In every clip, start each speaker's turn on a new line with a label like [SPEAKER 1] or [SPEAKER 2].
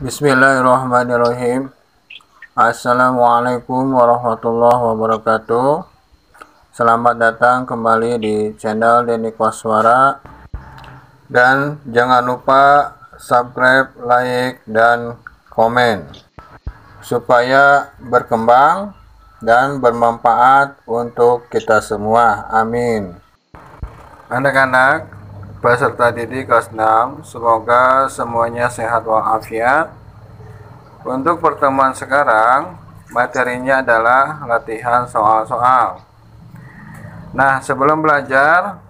[SPEAKER 1] Bismillahirrahmanirrahim. Assalamualaikum warahmatullahi wabarakatuh. Selamat datang kembali di channel Denny Koswara. Dan jangan lupa subscribe, like, dan komen Supaya berkembang dan bermanfaat untuk kita semua. Amin. Anak-anak peserta didik kelas 6 semoga semuanya sehat walafiat. Untuk pertemuan sekarang materinya adalah latihan soal-soal. Nah sebelum belajar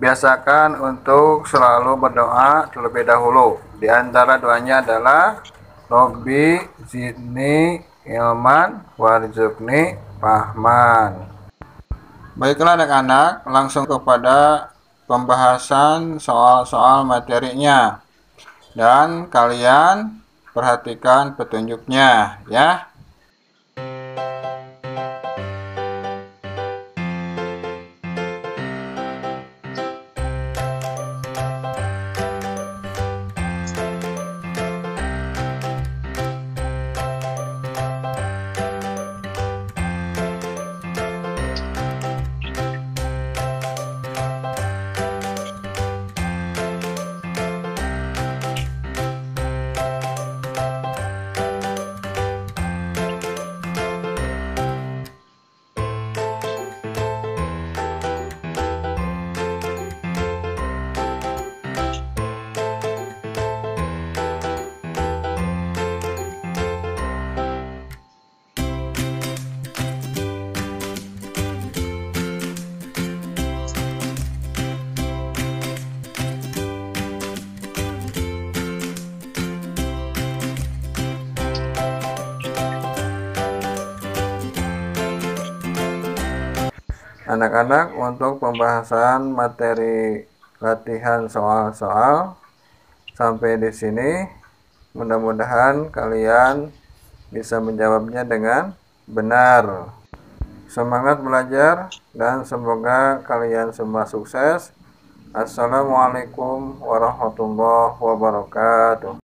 [SPEAKER 1] biasakan untuk selalu berdoa terlebih dahulu. Di antara doanya adalah Robbi zidni ilman warzuqni fahman Baiklah anak-anak, langsung kepada pembahasan soal-soal materinya. Dan kalian perhatikan petunjuknya ya anak-anak untuk pembahasan materi latihan soal-soal. Sampai di sini mudah-mudahan kalian bisa menjawabnya dengan benar. Semangat belajar dan semoga kalian semua sukses. Assalamualaikum warahmatullahi wabarakatuh